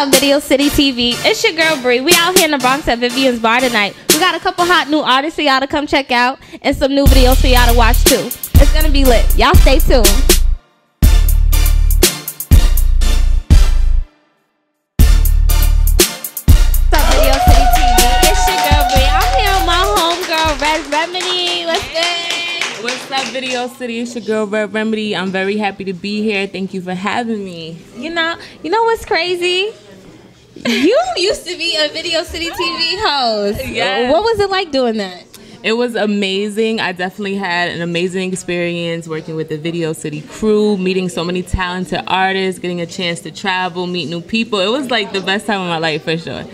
Up, Video City TV? It's your girl Bree. We out here in the Bronx at Vivienne's Bar tonight. We got a couple hot new artists for y'all to come check out and some new videos for y'all to watch too. It's gonna be lit. Y'all stay tuned. What's up, Video City TV? It's your girl Bree. I'm here with my homegirl ReDD ReMy'D. What's good? What's up, Video City? It's your girl ReDD ReMy'D. I'm very happy to be here. Thank you for having me. You know, you know what's crazy? You used to be a Video City TV host. Yes. What was it like doing that? It was amazing. I definitely had an amazing experience working with the Video City crew, meeting so many talented artists, getting a chance to travel, meet new people. It was like the best time of my life for sure.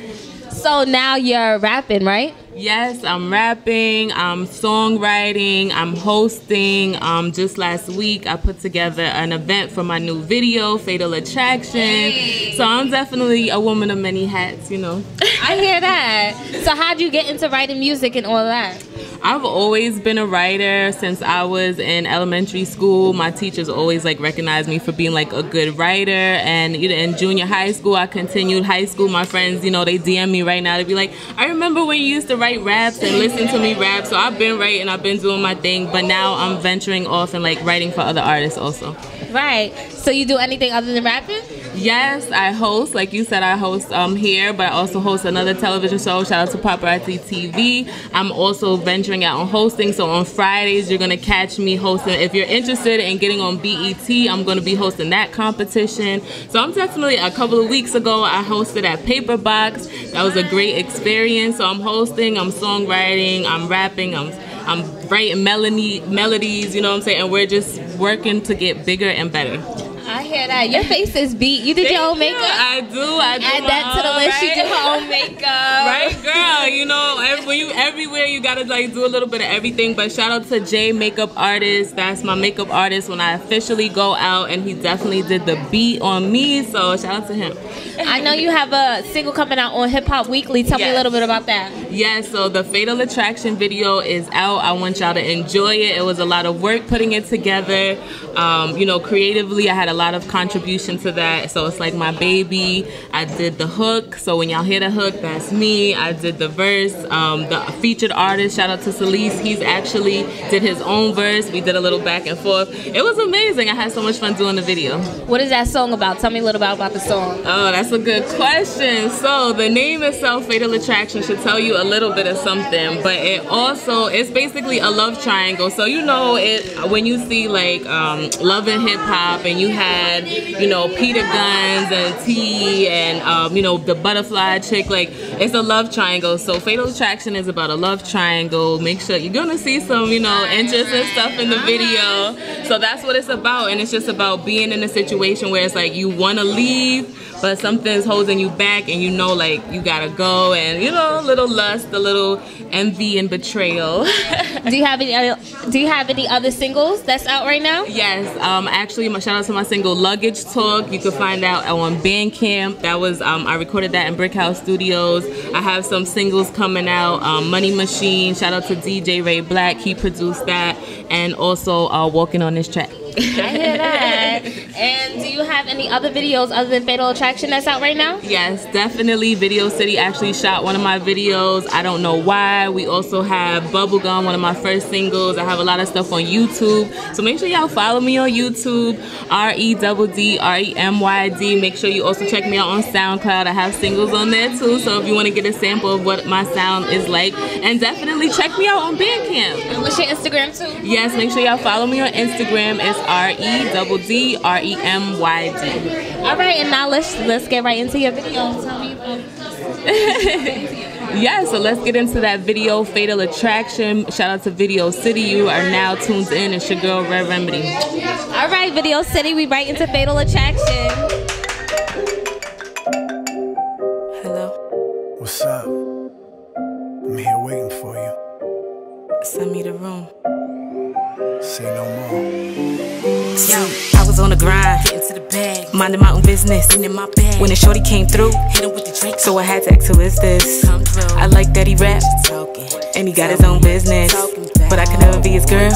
So now you're rapping, right? Yes, I'm rapping, I'm songwriting, I'm hosting. Um, just last week, I put together an event for my new video, Fatal Attraction. So I'm definitely a woman of many hats, you know. I hear that. So how'd you get into writing music and all that? I've always been a writer since I was in elementary school. My teachers always like recognized me for being like a good writer. And you know, in junior high school, I continued high school. My friends, you know, they DM me right now to be like, I remember when you used to write raps and listen to me rap. So I've been writing, I've been doing my thing, but now I'm venturing off and like writing for other artists also. Right. So you do anything other than rapping? Yes, I host. Like you said, I host um here, but I also host another television show. Shout out to Paparazzi TV. I'm also venturing out on hosting. So on Fridays, you're gonna catch me hosting. If you're interested in getting on BET, I'm gonna be hosting that competition. So I'm definitely a couple of weeks ago, I hosted at Paperbox. That was a great experience. So I'm hosting, I'm songwriting, I'm rapping, I'm I'm writing melody melodies. You know what I'm saying? And we're just working to get bigger and better. I hear that. Your face is beat. You did your own Thank you. makeup? I do. I do. Add that to the own, list. She right? did her own makeup. Right, girl. You know, you everywhere, you gotta like do a little bit of everything. But shout out to Jay Makeup Artist. That's my makeup artist when I officially go out, and he definitely did the beat on me. So shout out to him. I know you have a single coming out on Hip Hop Weekly. Tell me a little bit about that. Yeah, so the Fatal Attraction video is out. I want y'all to enjoy it. It was a lot of work putting it together. Um, you know, creatively, I had a lot of contribution to that. So it's like my baby. I did the hook. So when y'all hear the hook, that's me. I did the verse. Um, the featured artist, shout out to Celise. He's actually did his own verse. We did a little back and forth. It was amazing. I had so much fun doing the video. What is that song about? Tell me a little bit about the song. Oh, that's a good question. So the name itself, Fatal Attraction, should tell you a little bit of something, but it also it's basically a love triangle. So you know it when you see like um, Love and Hip Hop, and you had you know Peter Gunz and T, and um, you know the butterfly chick. Like it's a love triangle. So Fatal Attraction is about a love triangle. Make sure you're gonna see some you know interesting stuff in the video. So that's what it's about, and it's just about being in a situation where it's like you want to leave but something's holding you back and you know like you gotta go and you know a little lust a little envy and betrayal Do you have any? Other, do you have any other singles that's out right now? yes um actually my shout out to my single luggage talk. You can find out on bandcamp. That was um i recorded that in brick house studios. I have some singles coming out um, money machine. Shout out to dj ray black. He produced that. And also uh walking on this track I hear that. And do you have any other videos other than Fatal Attraction that's out right now? Yes, definitely. Video City actually shot one of my videos. I don't know why. We also have Bubblegum, one of my first singles. I have a lot of stuff on YouTube. So make sure y'all follow me on YouTube, R E D D R E M Y D. Make sure you also check me out on SoundCloud. I have singles on there too. So if you want to get a sample of what my sound is like, and definitely check me out on Bandcamp. And what's your Instagram too? Yes, make sure y'all follow me on Instagram. It's R E D D R E M Y D. All right, and now let's let's get right into your video. Yeah, so let's get into that video, Fatal Attraction. Shout out to Video City. You are now tuned in. It's your girl, ReDD ReMy'D. All right, Video City, we right into Fatal Attraction. Hello, What's up? I'm here waiting for you. send me the room. Say no more. Yo, I was on the grind, getting to the bag, minding my own business, in my bag. When the shorty came through, hit him with the Drake, so I had to ask who is this. I like that he raps, and he got his own business. but I could never be his girl.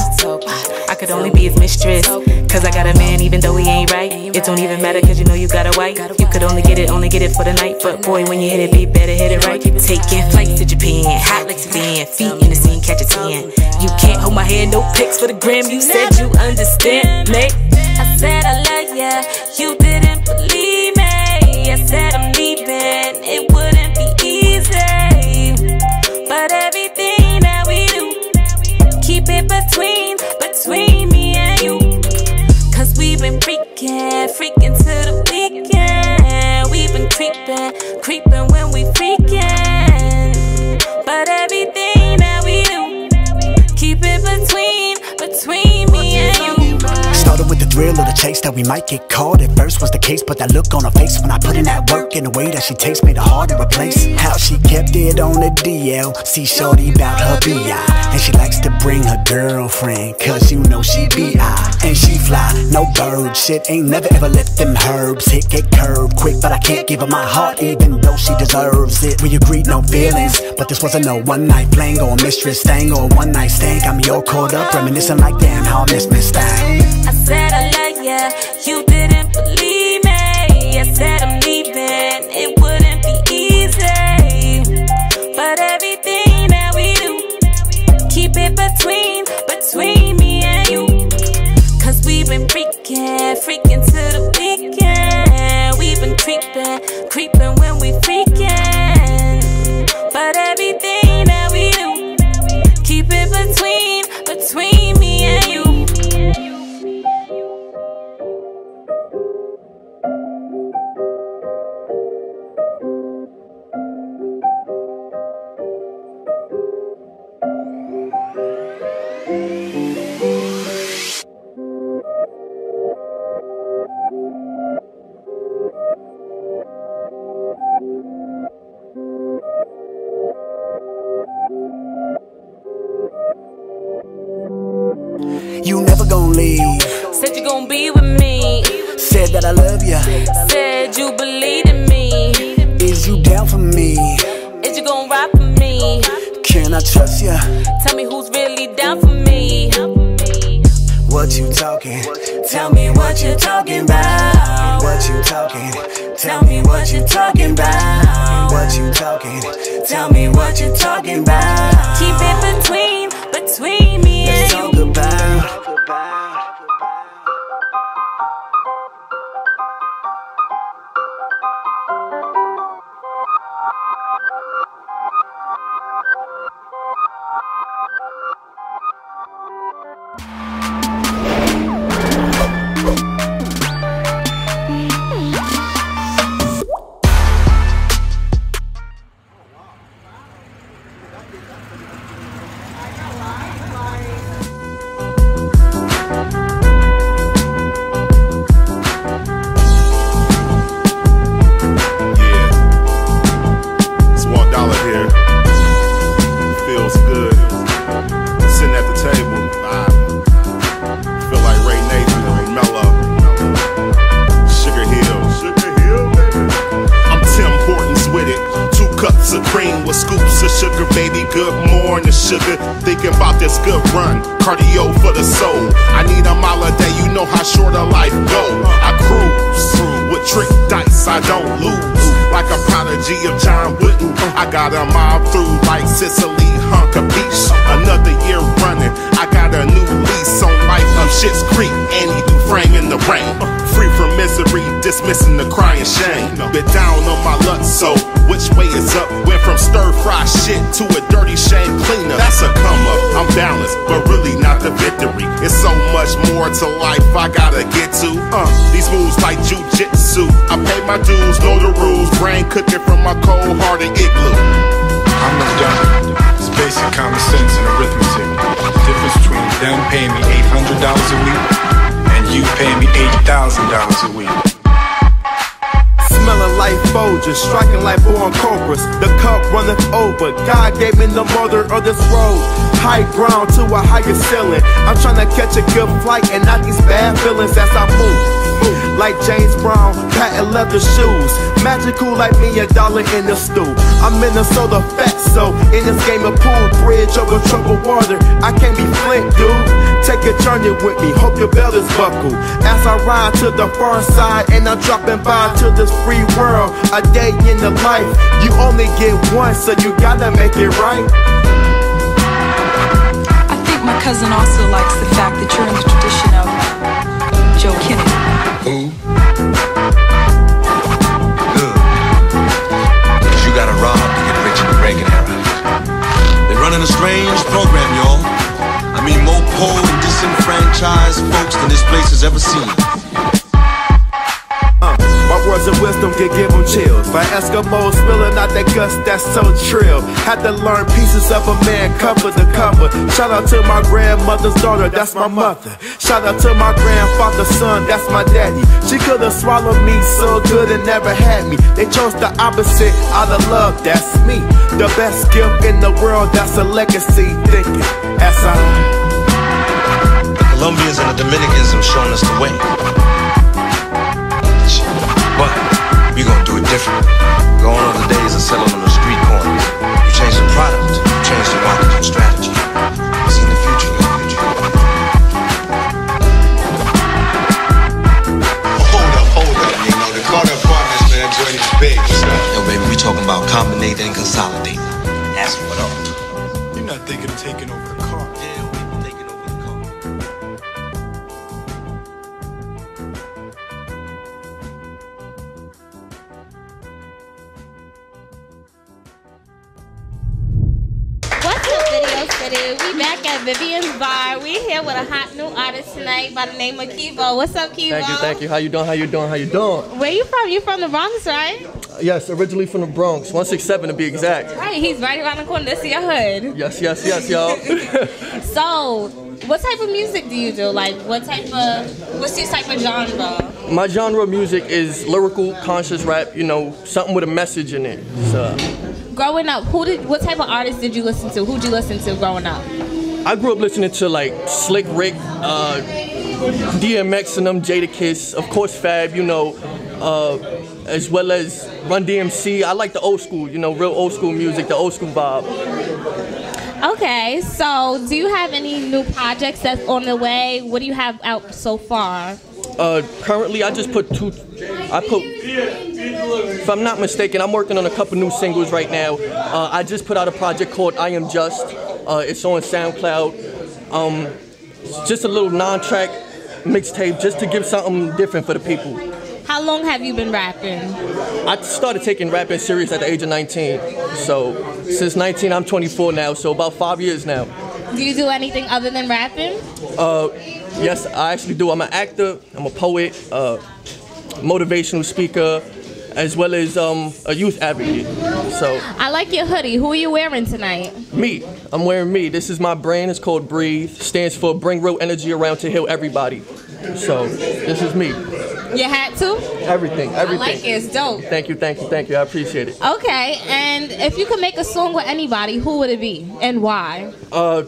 I could only be his mistress. Cause I got a man even though he ain't right. It don't even matter cause you know you got a wife. You could only get it, only get it for the night. But boy, when you hit it, be better hit it right. Taking flights to Japan, hot like Japan. Feet in the scene, catch a tan. Hand, no pics for the gram. You said you understand me. I said I love ya, you didn't Started with the chase that we might get caught. At first was the case, but that look on her face when I put in that work in the way that she takes made it hard to replace. How she kept it on the DL. See shorty bout her BI. And she likes to bring her girlfriend, cause you know she BI. And she fly, no bird shit. Ain't never ever let them herbs hit get curved quick. But I can't give her my heart, even though she deserves it. We agreed, no feelings. But this wasn't no one night fling or a mistress thing or a one night stand. Got me all caught up, reminiscing like damn how I miss Miss Thing. I said I ya, you didn't believe gon' leave. Said you gon' be with me. Said that I love ya. Said you believe in me. Is you down for me? Is you gon' ride for me? Can I trust ya? Tell me who's really down for me. What you talking? Tell me what you talking about. What you talking? Tell me what you talking about. What you talking? Tell me what you talking about. Keep it between, between me more to life I gotta get to. Uh, these moves like jujitsu. I pay my dues, know the rules. Brain cooking from my cold hearted igloo. I'm not done. It's basic common sense and arithmetic. The difference between them paying me $800 a week and you paying me $8,000 Folgers, striking like born cobras. The cup runneth over. God gave me the mother of this road. High ground to a higher ceiling. I'm trying to catch a good flight and not these bad feelings as I move. Like James Brown, patent leather shoes. Magical like me, a dollar in the stew. I'm Minnesota fat, so in this game of pool, bridge over troubled water, I can't be flint, dude. Take a journey with me, hope your belt is buckled. As I ride to the far side, and I'm dropping by to this free world. A day in the life, you only get one, so you gotta make it right. I think my cousin also likes the fact that you're in the Who? Good. Cause you gotta rob to get rich in the Reagan era. They're running a strange program, y'all. I mean, more poor and disenfranchised folks than this place has ever seen. Words of wisdom can give them chills. Like Eskimos spilling out that guts that's so trill. Had to learn pieces of a man cover to cover. Shout out to my grandmother's daughter, that's my mother. Shout out to my grandfather's son, that's my daddy. She could have swallowed me so good and never had me. They chose the opposite out of love, that's me. The best gift in the world, that's a legacy. Thinking, as I. Colombians and the Dominicans have shown us the way. But we gonna do it different. Gone are the days of selling on the street corner. You change the product, you change the marketing strategy. See in the future, your future. Hold up, hold up. You know, the Carter Apartments, man, joint is big. What's up? Yo, baby, we talking about combinating and consolidating. That's what up. You're not thinking of taking over Vivienne's Bar. We here with a hot new artist tonight by the name of Keybo. What's up, Keybo? Thank you, thank you. How you doing? How you doing? How you doing? Where you from? You from the Bronx, right? Yes, originally from the Bronx, 167 to be exact. Right, he's right around the corner. This is your hood. Yes, yes, yes, y'all. So, what type of music do you do? Like, what type of, what's your type of genre? My genre of music is lyrical, conscious rap. You know, something with a message in it. So, Growing up, who did, what type of artists did you listen to? Who'd you listen to growing up? I grew up listening to like Slick Rick, uh, DMX and them, Jadakiss, of course Fab. You know, uh, as well as Run DMC. I like the old school. You know, real old school music, the old school vibe. Okay, so do you have any new projects that's on the way? What do you have out so far? Uh, currently, I just put two. I put. If I'm not mistaken, I'm working on a couple new singles right now. Uh, I just put out a project called I Am Just. Uh, it's on SoundCloud. Um, it's just a little non-track mixtape, just to give something different for the people. How long have you been rapping? I started taking rapping serious at the age of 19. So since 19, I'm 24 now. So about five years now. Do you do anything other than rapping? Uh, yes, I actually do. I'm an actor. I'm a poet, uh, motivational speaker, as well as um, a youth advocate. So I like your hoodie. Who are you wearing tonight? me, I'm wearing me. This is my brand. It's called Breathe. Stands for Bring Real Energy Around to Heal Everybody. So this is me. Your hat too? Everything, I everything. like it. It's dope. Thank you, thank you, thank you. I appreciate it. Okay, and if you could make a song with anybody, who would it be and why? Uh,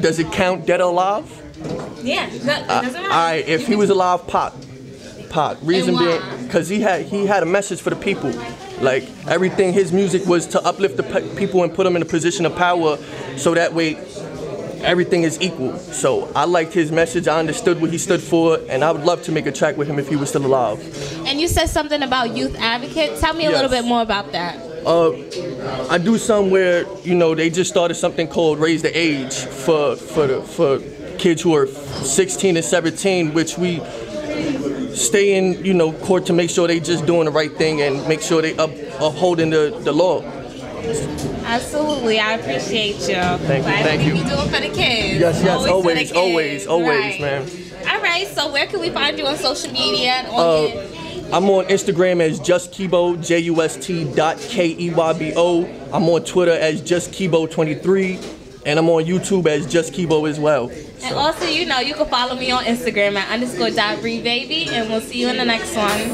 does it count Dead or Alive? Yeah, it doesn't Uh, all right, if he was alive, Pac. Pac. Reason being, because he had he had a message for the people. Like everything, his music was to uplift the pe- people and put them in a position of power, so that way everything is equal. So I liked his message. I understood what he stood for, and I would love to make a track with him if he was still alive. And you said something about youth advocate. Tell me a little bit more about that. Uh, I do some where you know they just started something called Raise the Age for for the, for kids who are 16 and 17, which we stay in you know court to make sure they just doing the right thing and make sure they up, upholding the, the law. Absolutely, I appreciate you. Thank you, For thank you. you doing for the kids. Yes, yes, for always, always, always, Right. man. All right, so where can we find you on social media? and On Uh, I'm on Instagram as Just Keybo, J U S T dot K E Y B O. I'm on Twitter as Just Keybo23, and I'm on YouTube as Just Keybo as well. So. And also, you know, you can follow me on Instagram at underscore baby, and we'll see you in the next one.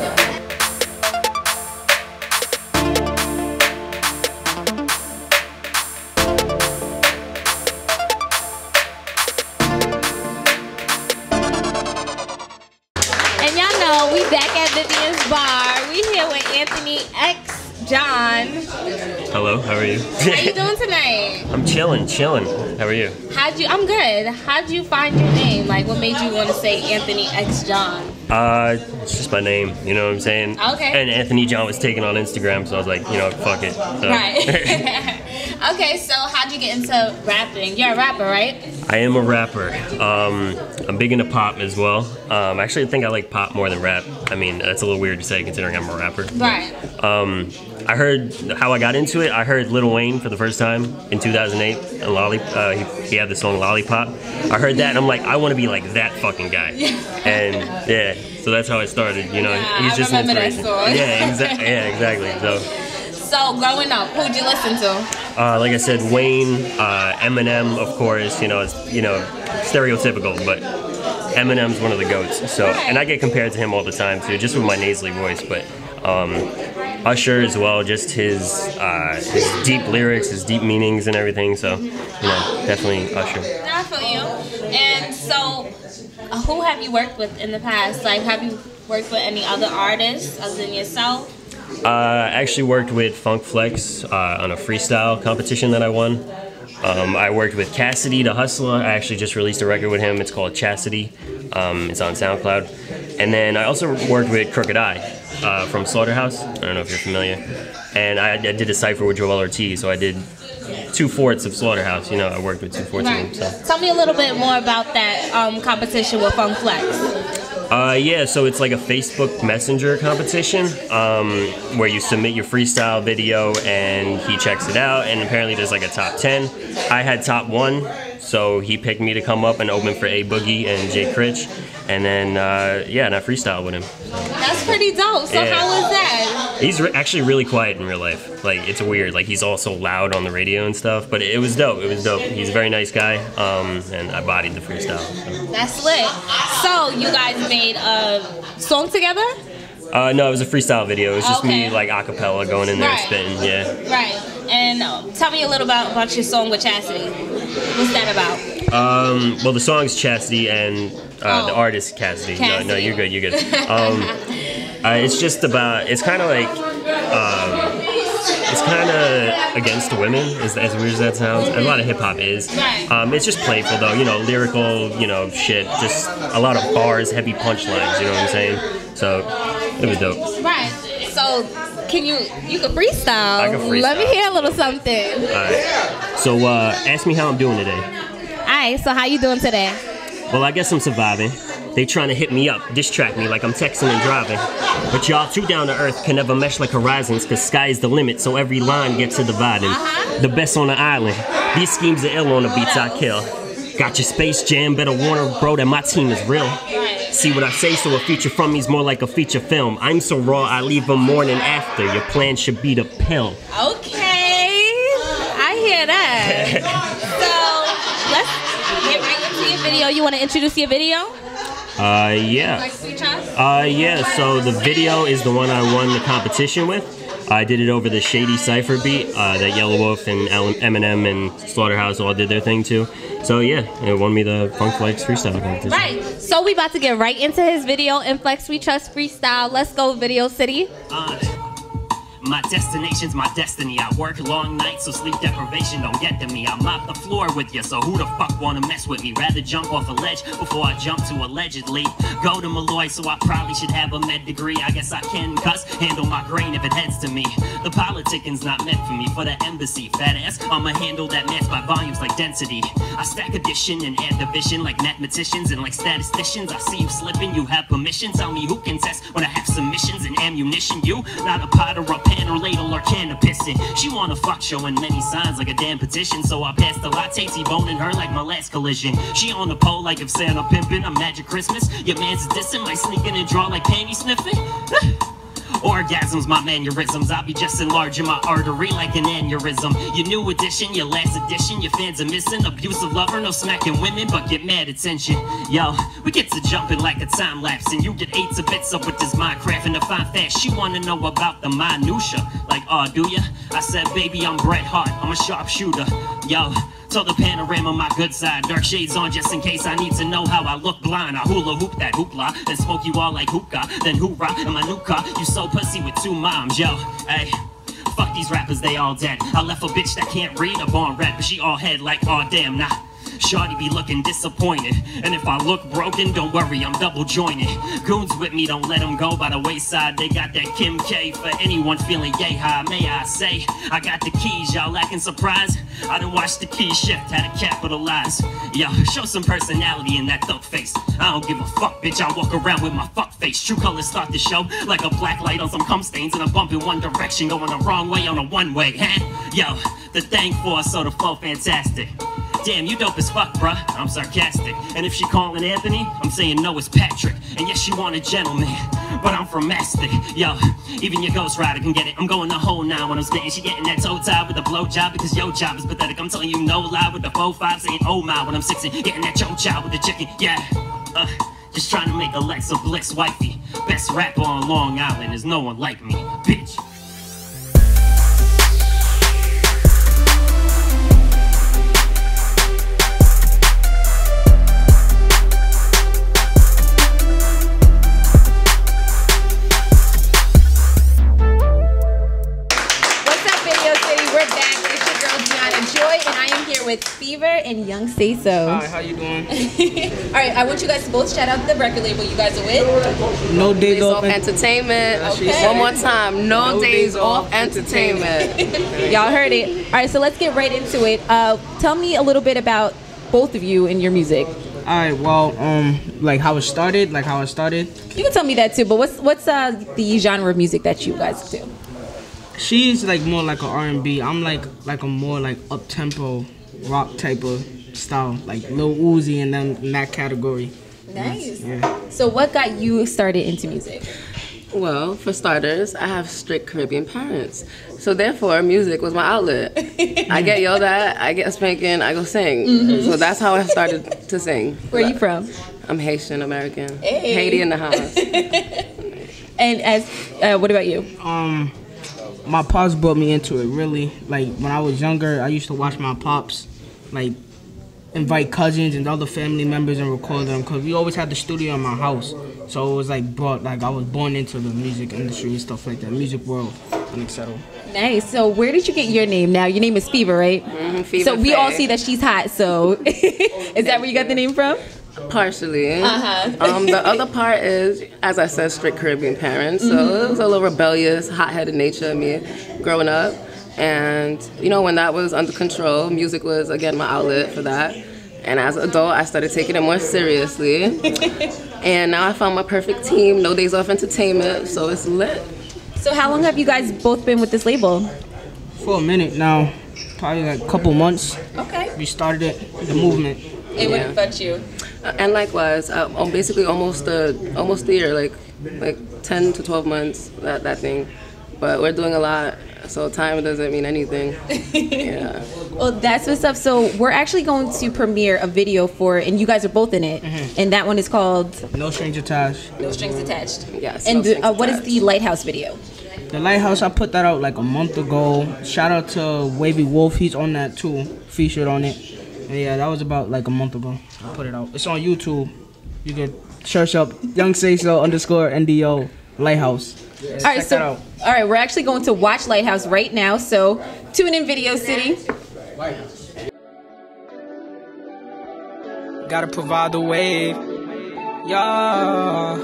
we back at Vivienne's bar. We here with Anthony X John. Hello, how are you? How are you doing tonight? I'm chilling, chilling. How are you? How'd you? I'm good. How'd you find your name? Like, what made you want to say Anthony X John? Uh, it's just my name, you know what I'm saying? Okay. And Anthony John was taken on Instagram, so I was like, you know, fuck it. So. Right. okay, so how'd you get into rapping? You're a rapper, right? I am a rapper. Um, I'm big into pop as well. Um, I actually, I think I like pop more than rap. I mean, that's a little weird to say considering I'm a rapper. Right. Um, I heard how I got into it. I heard Lil Wayne for the first time in 2008. And Lolly, uh, he, he had the song Lollipop. I heard that and I'm like, I want to be like that fucking guy. And yeah, so that's how I started. You know, Yeah, he's I just an inspiration. Yeah, exa- yeah, exactly. So. So growing up, who'd you listen to? Uh, like I said, Wayne, uh, Eminem, of course. You know, it's you know stereotypical, but Eminem's one of the goats. So, and I get compared to him all the time too, just with my nasally voice. But um, Usher as well, just his uh, his deep lyrics, his deep meanings, and everything. So, you know, definitely Usher. I feel you. And so, uh, who have you worked with in the past? Like, have you worked with any other artists other than yourself? Uh, I actually worked with Funk Flex uh, on a freestyle competition that I won. Um, I worked with Cassidy, the Hustler. I actually just released a record with him. It's called Chastity. Um, it's on SoundCloud. And then I also worked with Crooked I uh, from Slaughterhouse. I don't know if you're familiar. And I, I did a cipher with Joell Ortiz. So I did two fourths of Slaughterhouse. You know, I worked with two fourths of them. So. Tell me a little bit more about that um, competition with Funk Flex. Uh, yeah, so it's like a Facebook Messenger competition um, where you submit your freestyle video and he checks it out. And apparently there's like a top 10. I had top one, so he picked me to come up and open for A Boogie and Jay Critch. And then, uh, yeah, and I freestyled with him. That's pretty dope. So Yeah. how was that? He's re- actually really quiet in real life. Like, it's weird. Like, he's also loud on the radio and stuff. But it was dope. It was dope. He's a very nice guy. Um, and I bodied the freestyle. so. That's lit. So you guys made a song together? Uh, no, it was a freestyle video. It was just Okay. me, like, a cappella going in there Right. spitting. Yeah. Right. And uh, tell me a little about, about your song with Chastity. What's that about? Um, well, the song's Chastity and uh, the Oh. artist Cassidy. No, no, you're good. You're good. Um, uh, it's just about. It's kind of like. Um, it's kind of against women, as, as weird as that sounds. A lot of hip hop is. Um, it's just playful though, you know, lyrical, you know, shit. Just a lot of bars, heavy punchlines. You know what I'm saying? So it was dope. Right. So can you you can freestyle? I can Let me hear a little something. All right. So uh, ask me how I'm doing today. All right. So how you doing today? Well, I guess I'm surviving. They trying to hit me up, distract me like I'm texting and driving. But y'all too down to earth can never mesh like horizons, cause sky is the limit, so every line gets a dividing. The best on the island. These schemes are ill on the beats I kill. Got your Space Jam, better warn her, bro, that my team is real. See what I say, so a feature from me's more like a feature film. I'm so raw, I leave a morning after. Your plan should be the pill. Okay. I hear that. so let's get right into your video. You want to introduce your video? Uh, yeah. Like Sweet Trust? Uh, yeah, so the video is the one I won the competition with. I did it over the Shady Cypher beat uh, that Yelawolf and Eminem and Slaughterhouse all did their thing too. So yeah, it won me the Funk Flex freestyle competition. Right. So we about to get right into his video, Inflex We Trust Freestyle. Let's go, Video City. Uh, my destination's my destiny. I work long nights, so sleep deprivation don't get to me. I mop the floor with you, so who the fuck wanna mess with me? Rather jump off a ledge before I jump to allegedly go to Malloy, so I probably should have a med degree. I guess I can cuss, handle my grain if it heads to me. The politickin's not meant for me. For the embassy, fat ass, I'ma handle that math by volumes like density. I stack addition and add division like mathematicians and like statisticians. I see you slipping, you have permission. Tell me who can test when I have submissions and ammunition. You, not a pot or pan or ladle or can of piston. She wanna fuck showing many signs like a damn petition. So I passed the latte, T-boning her like my last collision. She on the pole like if Santa pimping, I'm Magic Christmas. Your man's distant, might sneak in and draw like panty sniffing. Orgasms, my mannerisms. I'll be just enlarging my artery like an aneurysm. Your new edition, your last edition, your fans are missing. Abusive lover, no smacking women, but get mad attention. Yo, we get to jumping like a time lapse, and you get eight to bits up with this Minecraft and the fine fast. She wanna know about the minutia. Like, oh, do ya? I said, baby, I'm Bret Hart, I'm a sharpshooter. Yo, So the panorama, my good side. Dark shades on just in case I need to know how I look blind. I hula hoop that hoopla, then smoke you all like hookah. Then hoorah in my new car. You so pussy with two moms, yo. Hey. Fuck these rappers, they all dead. I left a bitch that can't read a born red, but she all head like, oh damn, nah. Shorty be looking disappointed. And if I look broken, don't worry, I'm double jointed. Goons with me, don't let them go by the wayside. They got that Kim K for anyone feeling yay high. May I say, I got the keys, y'all lacking surprise. I done watched the keys shift, had to capitalize. Yo, show some personality in that thug face. I don't give a fuck, bitch. I walk around with my fuck face. True colors start to show like a black light on some cum stains and a bump in one direction, going the wrong way on a one way, huh? Yo, the thing for us, so the flow fantastic. Damn, you dope as fuck, bruh. I'm sarcastic. And if she calling Anthony, I'm saying no, it's Patrick. And yes, she want a gentleman, but I'm from Mastic. Yo, even your ghost rider can get it. I'm going the whole nine when I'm spitting. She getting that toe tie with a blow job because your job is pathetic. I'm telling you no lie with the 4-5 saying oh my when I'm sixing. Getting that chow chow with the chicken, yeah. Uh, just trying to make Alexa Bliss wifey. Best rapper on Long Island, there's no one like me, bitch. Joy, and I am here with Fever and Young Sayso. Hi, how you doing? All right, I want you guys to both shout out the record label you guys are with. No days, Days off entertainment. Okay. One more time. No, days, off entertainment. Y'all heard it. All right, so let's get right into it. Uh, tell me a little bit about both of you and your music. All right, well, um, like how it started, like how it started. You can tell me that too, but what's what's uh, the genre of music that you guys do? She's like more like a R&B. I'm like like a more like up tempo rock type of style, like Lil Uzi and them in that category. Nice. Yeah. So, what got you started into music? Well, for starters, I have strict Caribbean parents. So therefore, music was my outlet. I get yelled at, I get spanking, I go sing. Mhm. So that's how I started to sing. Where are you from? I'm Haitian American. Hey. Haiti in the house. And as uh, what about you? Um, my pops brought me into it really. Like when I was younger, I used to watch my pops, like invite cousins and other family members and record them because we always had the studio in my house. So it was like brought like I was born into the music industry and stuff like that, music world and etc. Nice. So, where did you get your name? Now, your name is Fever, right? Mm-hmm, Fever so we all see that she's hot. So, is that where you got the name from? Partially. Uh-huh. um, the other part is, as I said, strict Caribbean parents. So Mhm. it was a little rebellious, hot-headed nature of me growing up. And you know, when that was under control, music was again my outlet for that. And as an adult, I started taking it more seriously. and now I found my perfect team. No days off entertainment, so it's lit. So, how long have you guys both been with this label? For a minute now, probably like a couple months. Okay. We started it, the movement. And what about you? Uh, And likewise, uh, um, basically almost a almost a year, like like ten to twelve months that that thing. But we're doing a lot, so time doesn't mean anything. yeah. Well, that's what's up. So, we're actually going to premiere a video for, and you guys are both in it. And that one is called No strings attached. No Strings Attached. Yes. And no the, uh, what is attached. the Lighthouse video? The Lighthouse, I put that out like a month ago. Shout out to Wavy Wolf, he's on that too, featured on it. And yeah, that was about like a month ago. I put it out. It's on YouTube. You can search up Young Sayso underscore NDO Lighthouse. Yeah, all right, check so out. all right, we're actually going to watch Lighthouse right now. So, tune in Video City. Gotta provide the wave. Yeah,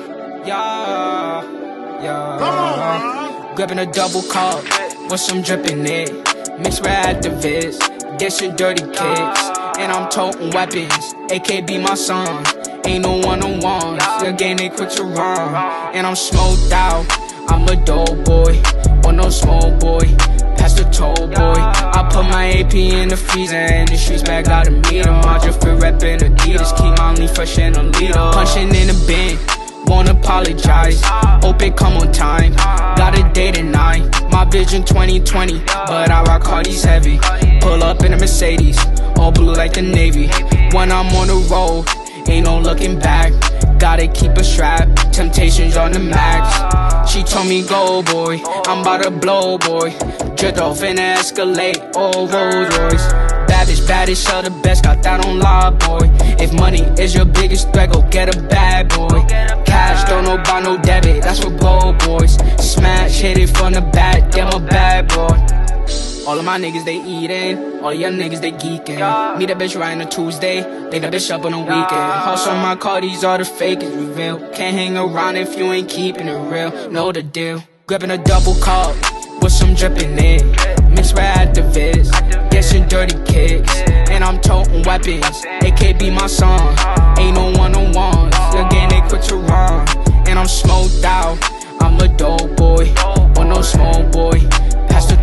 yeah, yeah. Grabbing a double cup with some drip in it. Mixed with activists, dishing dirty kicks. And I'm toting weapons, AK be my son. Ain't no one on one, the game they quick to run. And I'm smoked out, I'm a dope boy, or no smoke boy. Pass the toll boy. I put my AP in the freezer and the streets back gotta meet 'em. I just feel reppin' Adidas, keep my only fresh and a leader. Punching in the bin, won't apologize. Hope it come on time. Got a date at nine. My vision 2020, but I rock Cardi's heavy. Pull up in a Mercedes, all blue like the Navy. When I'm on the road, ain't no looking back. Gotta keep a strap, temptations on the max. She told me go, boy. I'm about to blow, boy. Drift off in the Escalade, Rolls Royce. Bad Baddest, baddest of the best, got that on live, boy. If money is your biggest threat, go get a bad boy. Cash, don't know about no debit, that's for gold boys. Smash, hit it from the back, a bad boy. All of my niggas, they eatin'. All of your niggas, they geekin'. Meet a bitch right on a Tuesday. They the bitch up on a weekend. House on my car, these are the fake is reveal. Can't hang around if you ain't keeping it real. Know the deal. Gripping a double cup with some drippin' in. Mixed with activists, guessing dirty kicks. And I'm toting weapons. AK be my song. Ain't no one on ones. Again, they quit to run. And I'm smoked out. I'm a dope boy. Or no small boy.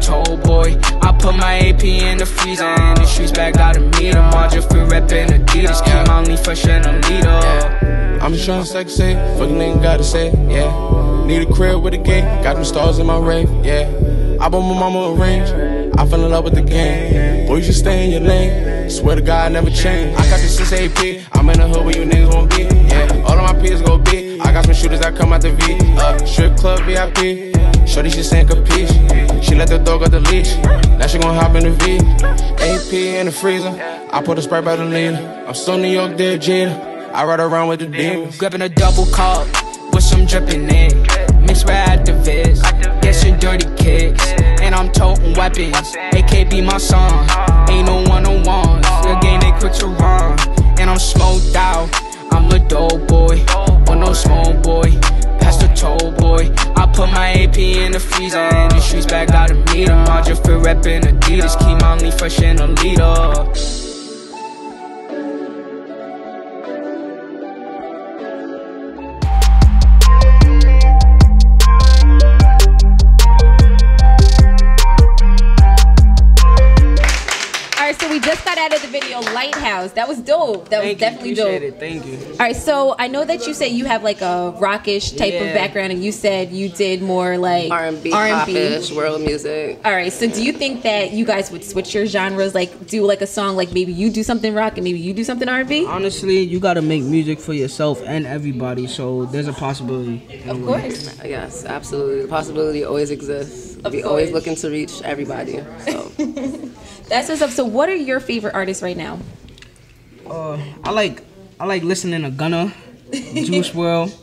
Pass boy. I put my AP in the freezer. And the streets back, gotta meet him. I just feel reppin' Adidas. My lean fresh and a leader. I'm just tryna sexy, fuck a nigga gotta say, yeah. Need a crib with a gate, got them stars in my rave, yeah. I bought my mama a range, I fell in love with the game. Boy, you should stay in your lane, swear to God, I never change. I got the 6 AP, I'm in the hood where you niggas won't be, yeah. All of my peers go be, I got some shooters that come out the V, uh, strip club VIP. Shorty, she saying capiche. She let the dog out the leash. Now she gon' hop in the V. AP in the freezer. I put a Sprite by the leader. I'm still New York, dead Jeter. I ride around with the demons. Grabbing a double cup with some drippin' in. Mixed with activists, guessing dirty kicks. And I'm toting weapons. AK be my song. Ain't no one on ones. Again, they quit to run. And I'm smoked out. I'm a dope boy, or no small boy. Pass the toll boy. I put my AP in the freezer. And the streets back, gotta meet 'em. I just feel reppin' Adidas. Keep my lean fresh and a leader. Just got out of the video Lighthouse. That was dope. That was Thank you, definitely appreciate dope. it. Thank you. All right, so I know that you said you have like a rockish type of background, and you said you did more like R&B, R&B. popish, world music. All right, so do you think that you guys would switch your genres, like do like a song, like maybe you do something rock and maybe you do something R&B? Honestly, you gotta make music for yourself and everybody, so there's a possibility. Of course. Yes, absolutely. The possibility always exists. Of we always looking to reach everybody. So That's what's up. So, what are your favorite artists right now? Uh, I like I like listening to Gunna, Juice WRLD,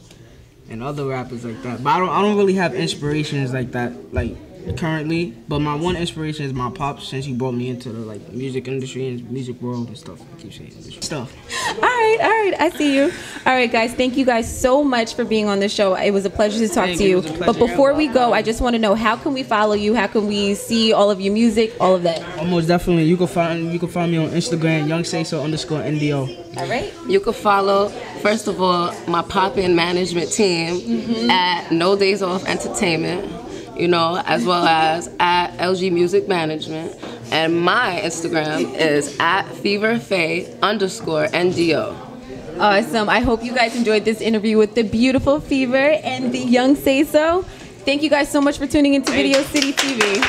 and other rappers like that. But I don't I don't really have inspirations like that like currently. But my one inspiration is my pops since he brought me into the like music industry and music world and stuff. I keep saying industry stuff. All right, all right, I see you. All right, guys, thank you guys so much for being on the show. It was a pleasure to talk Thank to you. you. It was a But before we go, I just want to know how can we follow you? How can we see all of your music, all of that? Almost definitely. You can find you can find me on Instagram, young Sayso underscore NDO. All right. you can follow, first of all, my pop-in management team Mm-hmm. at No Days Off Entertainment, you know, as well as at LG Music Management. And my Instagram is at feverfay underscore NDO. Awesome. I hope you guys enjoyed this interview with the beautiful Fever and the young Sayso. Thank you guys so much for tuning into Video City TV.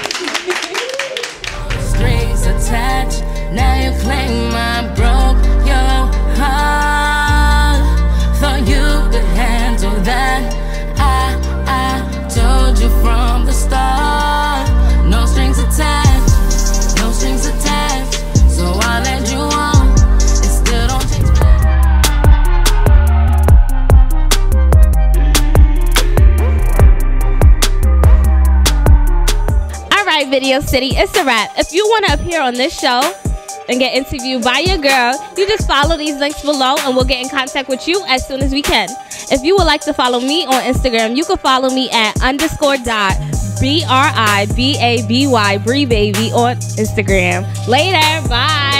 You from the start. No strings attached. No strings attached. So I let you on. It still don't change. All right, Video City, it's a wrap. If you want to appear on this show and get interviewed by your girl, you just follow these links below and we'll get in contact with you as soon as we can. If you would like to follow me on Instagram, you can follow me at underscore dot B R I B A B Y Bree Baby on Instagram. Later, bye.